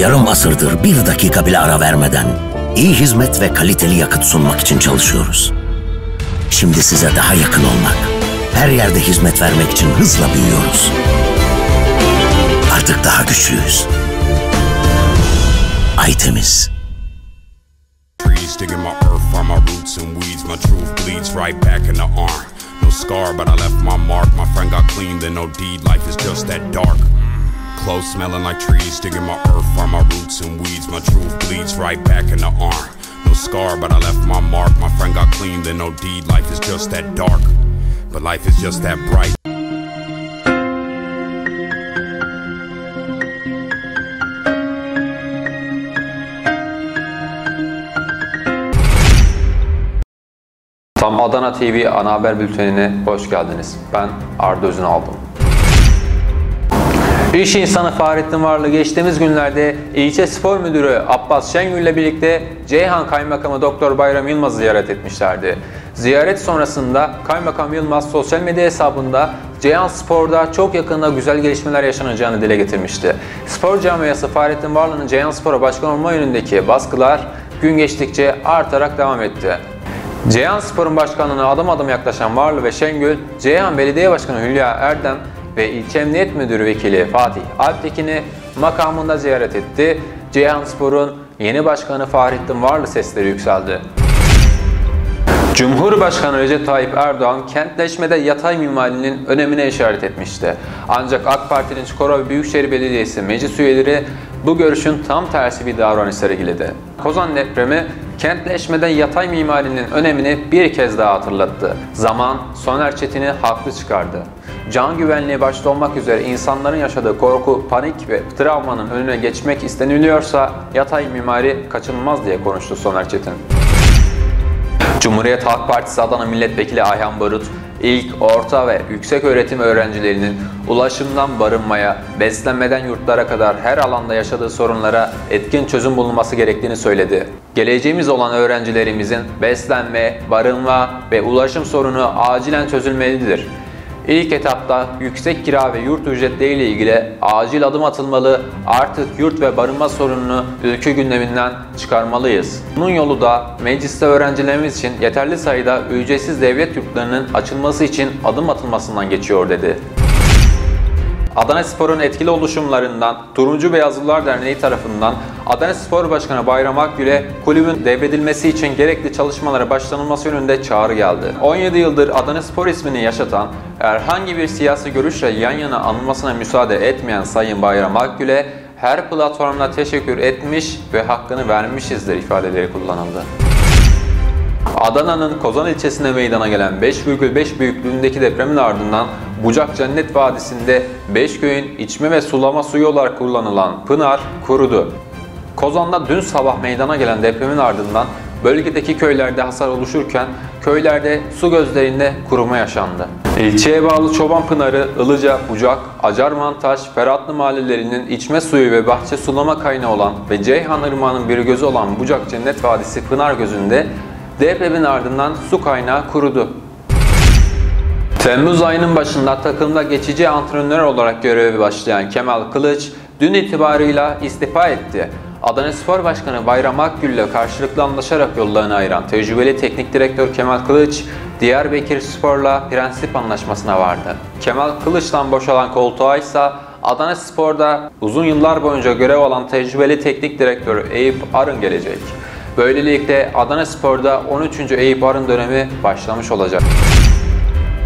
Yarım asırdır bir dakika bile ara vermeden iyi hizmet ve kaliteli yakıt sunmak için çalışıyoruz. Şimdi size daha yakın olmak, her yerde hizmet vermek için hızla büyüyoruz. Artık daha güçlüyüz. Ay temiz. Trees digging my earth, find my roots and weeds. My truth bleeds right back in the arm. No scar, but I left my mark. My friend got clean, then no deed. Life is just that dark. Clothes smelling like trees, digging my earth, find my roots and weeds. My truth bleeds right back in the arm. No scar, but I left my mark. My friend got clean, then no deed. Life is just that dark. But life is just that bright. Tam Adana TV ana haber bültenine hoş geldiniz. Ben Arda Özün aldım. İş insanı Fahrettin Varlı geçtiğimiz günlerde ilçe spor müdürü Abbas Şengül ile birlikte Ceyhan Kaymakamı Doktor Bayram Yılmaz'ı ziyaret etmişlerdi. Ziyaret sonrasında Kaymakam Yılmaz sosyal medya hesabında Ceyhan Spor'da çok yakında güzel gelişmeler yaşanacağını dile getirmişti. Spor camiası Fahrettin Varlı'nın Ceyhan Spor'a başkan olma yönündeki baskılar gün geçtikçe artarak devam etti. Ceyhan Spor'un başkanlığına adım adım yaklaşan Varlı ve Şengül, Ceyhan Belediye Başkanı Hülya Erdem ve İlçe Emniyet Müdürü Vekili Fatih Alptekin'i makamında ziyaret etti. Ceyhan Spor'un yeni başkanı Fahrettin Varlı sesleri yükseldi. Cumhurbaşkanı Recep Tayyip Erdoğan kentleşmede yatay mimarinin önemine işaret etmişti. Ancak AK Parti'nin Çukurova Büyükşehir Belediyesi meclis üyeleri bu görüşün tam tersi bir davranış sergiledi. Kozan depremi kentleşmede yatay mimarinin önemini bir kez daha hatırlattı. Zaman Soner Çetin'i haklı çıkardı. Can güvenliği başta olmak üzere insanların yaşadığı korku, panik ve travmanın önüne geçmek isteniliyorsa yatay mimari kaçınılmaz diye konuştu Soner Çetin. Cumhuriyet Halk Partisi Adana Milletvekili Ayhan Barut, ilk, orta ve yüksek öğretim öğrencilerinin ulaşımdan barınmaya, beslenmeden yurtlara kadar her alanda yaşadığı sorunlara etkin çözüm bulunması gerektiğini söyledi. Geleceğimiz olan öğrencilerimizin beslenme, barınma ve ulaşım sorunu acilen çözülmelidir. İlk etapta yüksek kira ve yurt ücretleriyle ilgili acil adım atılmalı, artık yurt ve barınma sorununu ülke gündeminden çıkarmalıyız. Bunun yolu da mecliste öğrencilerimiz için yeterli sayıda ücretsiz devlet yurtlarının açılması için adım atılmasından geçiyor dedi. Adana Spor'un etkili oluşumlarından Turuncu Beyazlılar Derneği tarafından Adana Spor Başkanı Bayram Akgül'e kulübün devredilmesi için gerekli çalışmalara başlanılması yönünde çağrı geldi. 17 yıldır Adana Spor ismini yaşatan, herhangi bir siyasi görüşle yan yana anılmasına müsaade etmeyen Sayın Bayram Akgül'e her platformda teşekkür etmiş ve hakkını vermişizdir ifadeleri kullanıldı. Adana'nın Kozan ilçesinde meydana gelen 5,5 büyüklüğündeki depremin ardından Bucak Cennet Vadisi'nde 5 köyün içme ve sulama suyu olarak kullanılan Pınar kurudu. Kozan'da dün sabah meydana gelen depremin ardından bölgedeki köylerde hasar oluşurken köylerde su gözlerinde kuruma yaşandı. İlçeye bağlı Çoban Pınarı, Ilıca, Bucak, Acarmantaş, Ferhatlı mahallelerinin içme suyu ve bahçe sulama kaynağı olan ve Ceyhan Irmağı'nın bir gözü olan Bucak Cennet Vadisi Pınar Gözü'nde depremin ardından su kaynağı kurudu. Temmuz ayının başında takımda geçici antrenör olarak görevi başlayan Kemal Kılıç dün itibarıyla istifa etti. Adana Spor Başkanı Bayram Akgül ile karşılıklı anlaşarak yollarını ayıran tecrübeli teknik direktör Kemal Kılıç, Diyarbakır Spor'la prensip anlaşmasına vardı. Kemal Kılıç'tan boşalan koltuğa ise Adana Spor'da uzun yıllar boyunca görev alan tecrübeli teknik direktör Eyüp Arın gelecek. Böylelikle Adana Spor'da 13. Eyüp Arın dönemi başlamış olacak.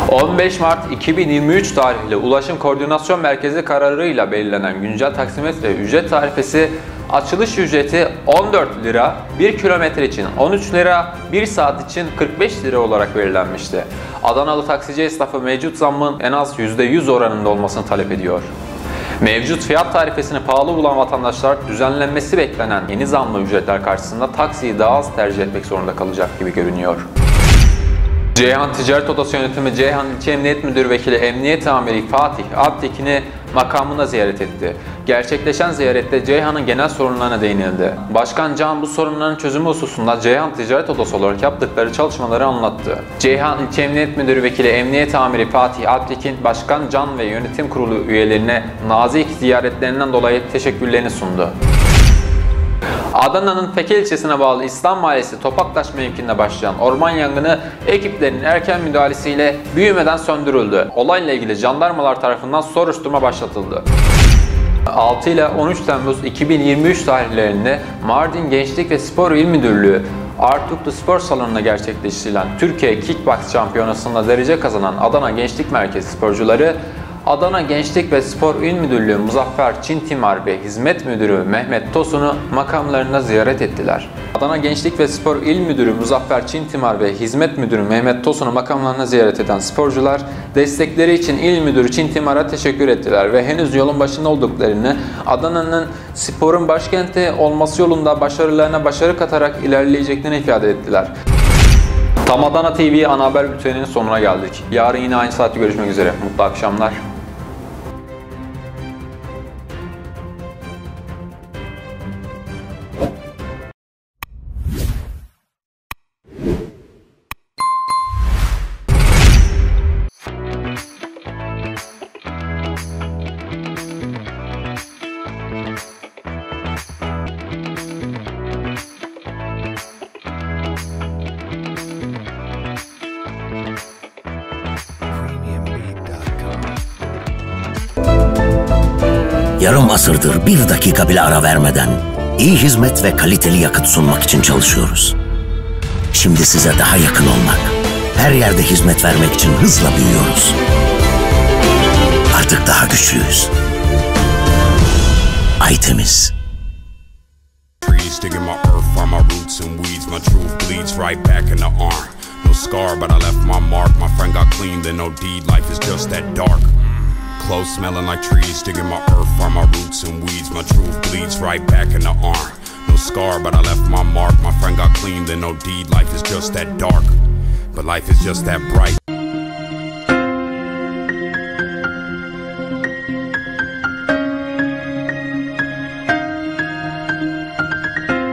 15 Mart 2023 tarihli Ulaşım Koordinasyon Merkezi kararıyla belirlenen güncel taksimetre ücret tarifesi açılış ücreti 14 lira, 1 kilometre için 13 lira, 1 saat için 45 lira olarak belirlenmişti. Adanalı taksici esnafı mevcut zammın en az %100 oranında olmasını talep ediyor. Mevcut fiyat tarifesini pahalı bulan vatandaşlar düzenlenmesi beklenen yeni zamlı ücretler karşısında taksiyi daha az tercih etmek zorunda kalacak gibi görünüyor. Ceyhan Ticaret Odası Yönetimi Ceyhan İlçe Emniyet Müdürü Vekili Emniyet Amiri Fatih Alptekin'i makamına ziyaret etti. Gerçekleşen ziyarette Ceyhan'ın genel sorunlarına değinildi. Başkan Can bu sorunların çözümü hususunda Ceyhan Ticaret Odası olarak yaptıkları çalışmaları anlattı. Ceyhan İlçe Emniyet Müdürü Vekili Emniyet Amiri Fatih Alptekin, Başkan Can ve Yönetim Kurulu üyelerine nazik ziyaretlerinden dolayı teşekkürlerini sundu. Adana'nın Feke ilçesine bağlı İslam Mahallesi Topaktaş mevkinde başlayan orman yangını ekiplerin erken müdahalesiyle büyümeden söndürüldü. Olayla ilgili jandarmalar tarafından soruşturma başlatıldı. 6 ile 13 Temmuz 2023 tarihlerinde Mardin Gençlik ve Spor İl Müdürlüğü Artuklu Spor Salonu'nda gerçekleştirilen Türkiye Kickbox Şampiyonası'nda derece kazanan Adana Gençlik Merkezi sporcuları Adana Gençlik ve Spor İl Müdürlüğü Muzaffer Çintimar ve Hizmet Müdürü Mehmet Tosun'u makamlarında ziyaret ettiler. Adana Gençlik ve Spor İl Müdürü Muzaffer Çintimar ve Hizmet Müdürü Mehmet Tosun'u makamlarına ziyaret eden sporcular destekleri için İl Müdürü Çintimar'a teşekkür ettiler ve henüz yolun başında olduklarını, Adana'nın sporun başkenti olması yolunda başarılarına başarı katarak ilerleyeceklerini ifade ettiler. Tam Adana TV ana haber bülteninin sonuna geldik. Yarın yine aynı saatte görüşmek üzere. Mutlu akşamlar. Yarım asırdır bir dakika bile ara vermeden iyi hizmet ve kaliteli yakıt sunmak için çalışıyoruz. Şimdi size daha yakın olmak, her yerde hizmet vermek için hızla büyüyoruz. Artık daha güçlüyüz. Ay temiz. Trees digging my earth, find my roots and weeds. My truth bleeds right back in the arm. No scar, but I left my mark. My friend got clean, then no deed. Life is just that dark. Clothes smelling like trees, digging my earth, find my roots and weeds. My truth bleeds right back in the arm. No scar, but I left my mark. My friend got clean, then no deed. Life is just that dark, but life is just that bright.